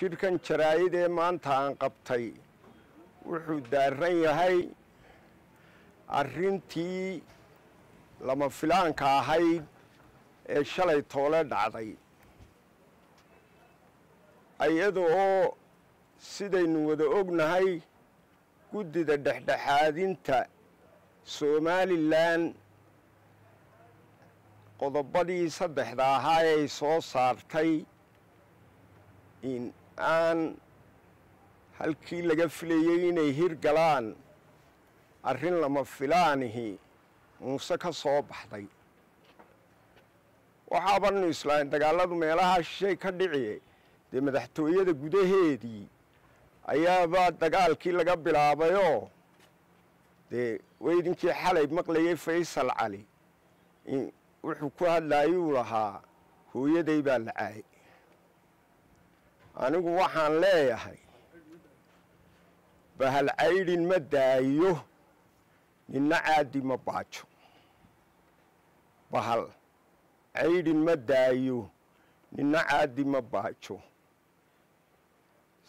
shirkan jaraa'id ee maanta aan qabtay. Wuxuu daaran yahay arrintii lama filaanka ahayd ee shalay toole dhacday. Iyada oo sidaynu wada ognahay guddida dhexdhexaadinta somalilan qodobadii saddexda ahaa ay soo saartay in aan halkii laga filayey inay hirgalaan arrin lama filaanihi muuse ka soo baxday. Waxaabanu islaahin dagaalladu meelaha shishay ka dhiciye dee madaxtooyada gudaheedii ayaaba dagaalkii laga bilaabayoo dee weydinkii xalay maqlayay faysal cali wuxuu ku hadlaayuu lahaa hooyaday baa la caayay anigu waxaan leeyahay bahal caydhin ma daayo ninna caadi ma baajo. Bahal caydhin ma daayo ninna caadi ma baajo.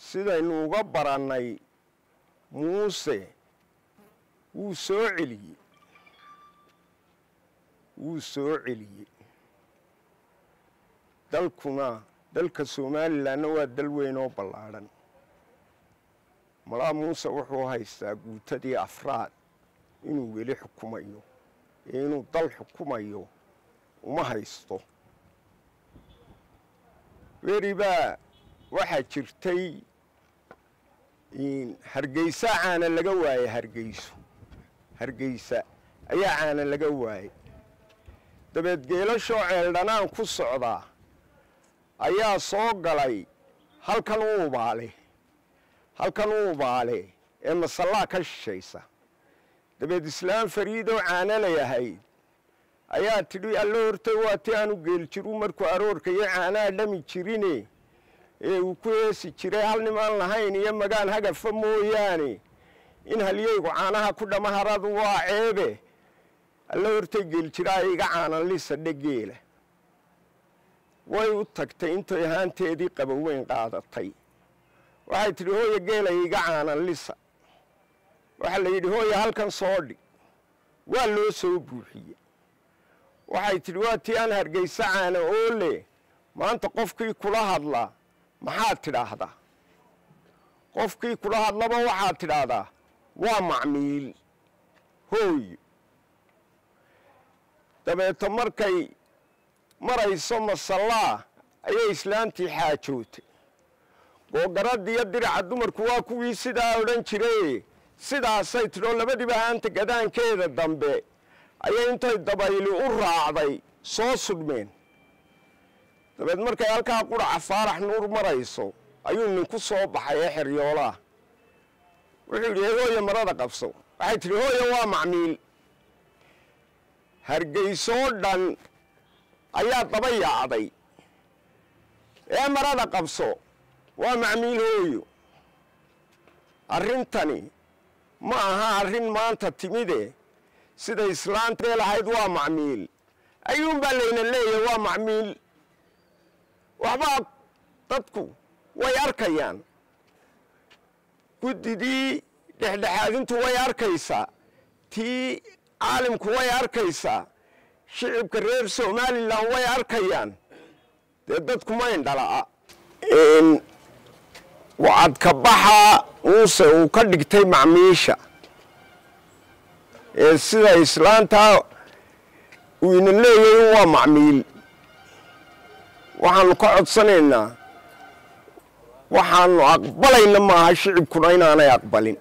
Sidaynu uga barannay muuse wuu soo celiyey. Wuu soo celiyey. Dalkuna dalka somalilanna waa dal weyn oo ballaadhan malaa muuse wuxuu haystaa guutadii afraad inuu weli xukumayo ee inuu dal xukumayo uma haysto. Weri baa waxaa jirtay hargeysa caana laga waayey hargeyso hargeysa ayaa caana laga waayey dabeed geelashoo ceeldhanaan ku socdaa ayaa soo galay. Halkan u ubaale halkan u ubaale ee masallaa ka shishaysa. Dabeed islaam fariidoo caanalay ahayd ayaa tidhi allo hortay waa ti aanu geeljiru markuu aroorka iyo caanaha dhami jirine ee uu ku heesi jiray hal nimaan lahayn iyo magaan hagafa mooyaane. In halyeygu caanaha ku dhama haradu waa ceebe. Allo hortay geeljiraa iga caanan lisa dhegeela way u tagtay intay ahaanteedii qaboweyn qaadatay. Waxay tidhi hooya geela iga caanan lisa. Waxaa la yidhi hooya halkan soo dhig. Waa loo soo buuxiyey waxay tidhi waa tii aan hargeysa caana oo leh maanta qofkii kula hadlaa maxaad tidhaahdaa? Qofkii kula hadlaba waxaad tidhaahdaa waa macmiil. Hooyo. Dabeeto markay marayso masallaa ayay islaantii xaajootay. Googaradiiyo diraca dumarku waa kuwii sidaa odhan jiraye sidaasay tidhoo labadiiba haanta gadaankeeda dambe ayay intay dabayli u raacday soo sudhmeen dabeed markay halkaa quraca faarax nuur marayso ayuu ninku soo baxay ee xeryoolaah wuxuu yidhi hooya marada qabso. Waxay tidhi hooya waa macmiil. Hargeysoo dhan ayaa daba yaacday ee marada qabso waa macmiil hooyo. Arrintani ma aha arrin maanta timide sida islaantee lahayd waa macmiil. Ayuunbaa layna leeyahay waa macmiil. Waxbaa dadku way arkayaan. Guddidii dhexdhexaadintu way arkaysaa. Tii caalimku way arkaysaa shicibka reer somalilan way arkayaan. Dee dadku ma indhala'a wacadka baxa muuse uu ka dhigtay macmiisha. Ee sida islaantaa uu ina leeyahay waa macmiil. Waxaanu ka codsanaynaa. Waxaanu aqbalayna maaha shicibkuna inaanay aqbalin